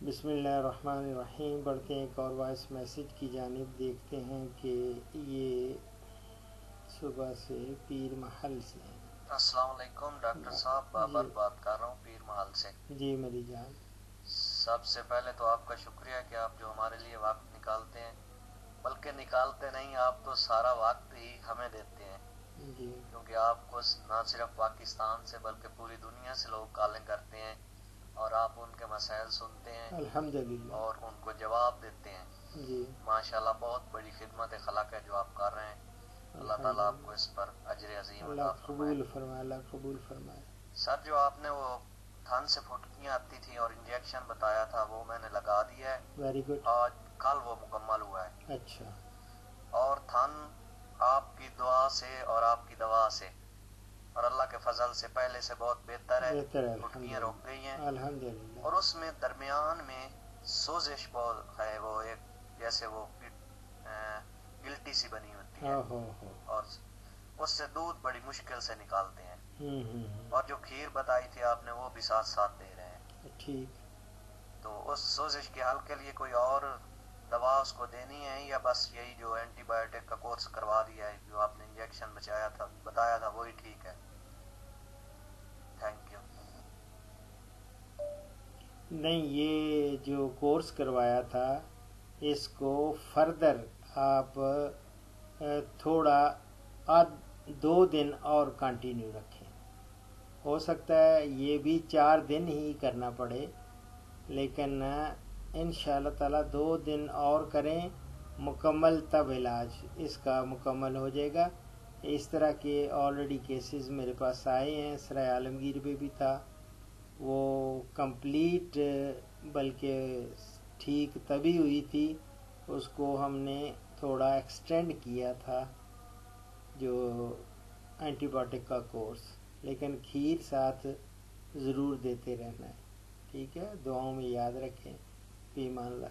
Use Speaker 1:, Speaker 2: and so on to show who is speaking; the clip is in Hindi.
Speaker 1: बिसमीम बढ़ते हैं एक और वॉइस मैसेज की जानब देखते हैं कि ये सुबह से पीर महल से
Speaker 2: अस्सलाम वालेकुम डॉक्टर साहब बाबर बात कर रहा हूँ पीर महल से।
Speaker 1: जी मेरी जान।
Speaker 2: सबसे पहले तो आपका शुक्रिया कि आप जो हमारे लिए वक्त निकालते हैं। बल्कि निकालते नहीं आप तो सारा वक्त ही हमें देते हैं।
Speaker 1: जी।
Speaker 2: क्योंकि आपको न सिर्फ़ पाकिस्तान से बल्कि पूरी दुनिया से लोग कॉलिंग करते हैं। और आप उनके मसाइल सुनते हैं
Speaker 1: अल्हम्दुलिल्लाह।
Speaker 2: और उनको जवाब देते हैं।
Speaker 1: जी।
Speaker 2: माशाल्लाह बहुत बड़ी खिदमत खलक है जो आप कर रहे हैं। अल्लाह ताला आपको इस पर अजर अजीम
Speaker 1: कबूल फरमाए अल्लाह कबूल फरमाए।
Speaker 2: सर जो आपने वो थन से फुटकियाँ आती थी और इंजेक्शन बताया था वो मैंने लगा दिया है।
Speaker 1: वेरी गुड
Speaker 2: आज कल वो मुकम्मल हुआ है।
Speaker 1: अच्छा।
Speaker 2: और थन आपकी दुआ से और आपकी दवा से। और अल्लाह के फजल से पहले से बहुत बेहतर है।
Speaker 1: बेहतर
Speaker 2: रोक गई हैं। और उसमें दरमियान में सोजिश बहुत है वो एक जैसे वो गिल्टी सी बनी होती हो। और उससे दूध बड़ी मुश्किल से निकालते हैं।
Speaker 1: हम्म हम्म हम्म।
Speaker 2: और जो खीर बताई थी आपने वो भी साथ साथ दे रहे हैं।
Speaker 1: ठीक।
Speaker 2: तो उस सोजिश के हल के लिए कोई और दवा उसको देनी है या बस यही जो एंटीबायोटिक का कोर्स करवा दिया है जो आपने इंजेक्शन बचाया था बताया था वही ठीक है थैंक यू
Speaker 1: नहीं, ये जो कोर्स करवाया था, इसको फर्दर आप थोड़ा दो दिन और कंटिन्यू रखें। हो सकता है ये भी चार दिन ही करना पड़े, लेकिन इन ताला दो दिन और करें, मुकम्मल तब इलाज इसका मुकम्मल हो जाएगा। इस तरह के ऑलरेडी केसेस मेरे पास आए हैं, सराय आलमगीर पे भी था, वो कंप्लीट बल्कि ठीक तभी हुई थी, उसको हमने थोड़ा एक्सटेंड किया था, जो एंटीबायोटिक का कोर्स लेकिन खीर साथ ज़रूर देते रहना है। ठीक है? दुआओं में याद रखें। फीमान ला